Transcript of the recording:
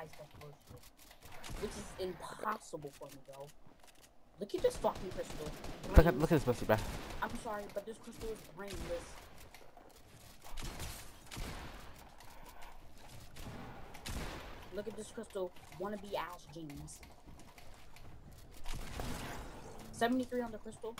dies the first hit. Which is impossible for me, bro. Look at this fucking crystal. Look at look at this pussy, bro. I'm sorry, but this crystal is brainless. Look at this crystal. Wanna be ash jeans. 73 on the crystal.